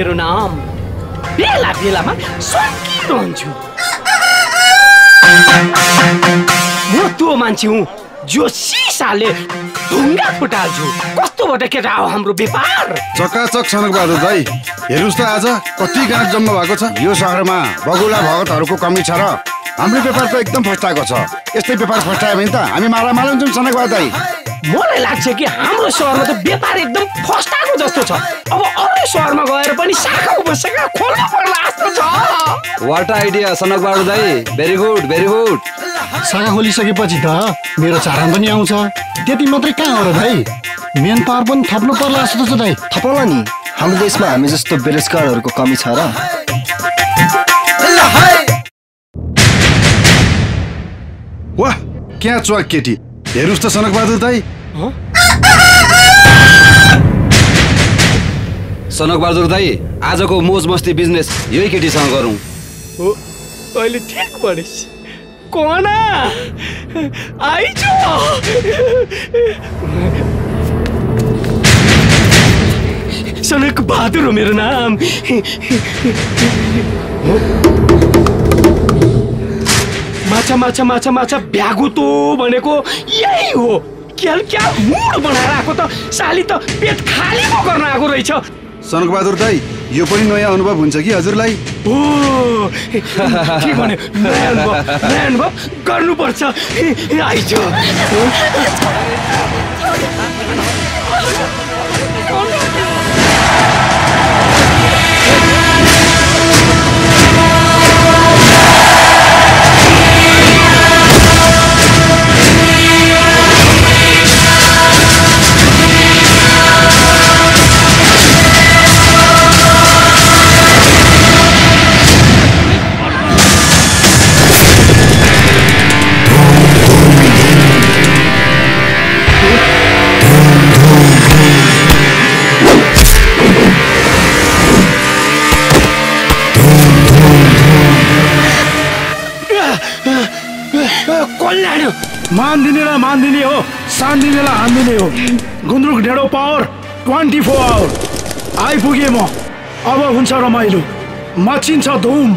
मेरो नाम बेला बेलामा सकिरहन्छु म त्यो मान्छे हुँ जो सिसाले ढुङ्गा फुटाल्छु। कस्तोबाट केटा हो हाम्रो व्यापार? चकाचक सनक बहादुर दाई हेर्नुहोस् त आज कति गाँठ जम्मा भएको छ। यो सहरमा बगुला भगतहरूको कमी छ र हाम्रो व्यापार त एकदम फस्टाएको छ। यस्तै व्यापार फस्टायो भने त हामी मालामाल हुन्छौँ सनक बहादुर दाई। मलाई लाग्छ कि हाम्रो सहरमा त व्यापार एकदम फस्टाएको जस्तो छ। अब अरू सहरमा गएर पनि शाखा उपशाखा खोल्नु पर्ला जस्तो छ। वाट आइडिया सनक बहादुर दाई। भेरी गुड भेरी गुड सागा खोलिसकेपछि त मेरो चारान पनि आउँछ। त्यति मात्रै कहाँ हो र भाइ मेन पावर पनि थप्नु पर्ला जस्तो छ दाइ थपौँला नि। हाम्रो देशमा हामी जस्तो बेरोजगारहरूको कमी छ र। वाह क्या चुवा केटी। हेर्नुहोस् त सनक बहादुर दाई। सनक बहादुर दाई आजको मोज मस्ती बिजनेस यही केटीसँग गरौँ। हो अहिले ठिक भनेस् कोना आइज! सनक बहादुर हो मेरो नाम। माछा माछा माछा माछा भ्यागुतो भनेको यही हो। क्या क्या मुड बनाएर आएको त साली त पेट खाली पो गर्न आएको रहेछ। सनक बहादुर दाई यो पनि नयाँ अनुभव हुन्छ कि हजुरलाई? ओ के भन्यो? नयाँ अनुभव नयाँ अनुभव गर्नुपर्छ। आइज। कल्याण मान दिनेलाई मान दिने हो सान दिनेलाई हान दिने हो। गुन्द्रुक ढेँडो पावर ट्वेन्टी फोर आवर आइपुगेँ म। अब हुन्छ रमाइलो। मचिन्छ धुम।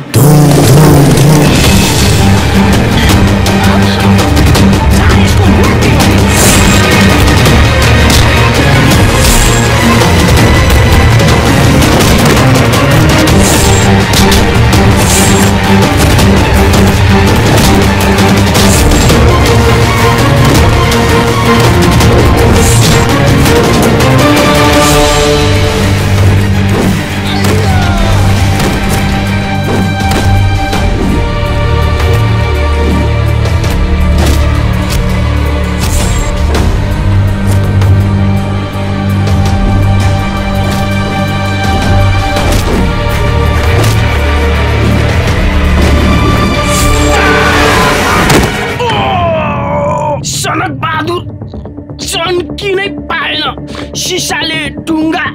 सिसाले ढुङ्गा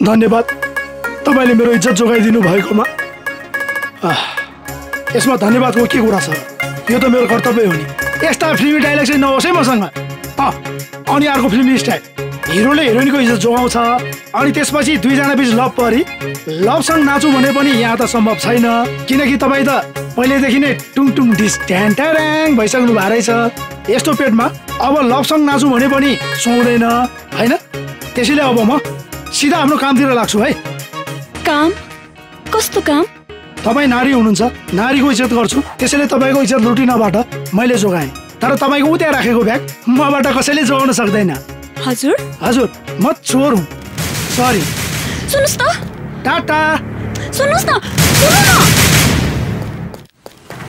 धन्यवाद। तपाईँले मेरो इज्जत जोगाइदिनु भएकोमा यसमा धन्यवादको के कुरा छ? यो त मेरो कर्तव्य हो नि। यस्ता फिल्मी डाइलग चाहिँ नहोस् है मसँग। अनि अर्को फिल्मी स्टाइल हिरोले हिरोइनको इज्जत जोगाउँछ अनि त्यसपछि दुईजना बिच लभ परी। लभसँग नाचु भने पनि यहाँ त सम्भव छैन। किनकि तपाईँ त पहिल्यैदेखि नै टुङ टुङ डिस ट्याङ ट्याङ भइसक्नु भएको रहेछ। यस्तो पेटमा अब लभसँग नाचु भने पनि सुहाउँदैन होइन? त्यसैले अब म सिधा आफ्नो कामतिर लाग्छु है। काम? कस्तो काम? तपाईँ नारी हुनुहुन्छ नारीको इज्जत गर्छु। त्यसैले तपाईँको इज्जत लुटिनबाट मैले जोगाएँ। तर तपाईँको उता राखेको ब्याग मबाट कसैले जोगाउन सक्दैन। हजुर? हजुर म चोर हुँ। सरी सुन्नुहोस् त। टाटा। सुन्नुहोस् न।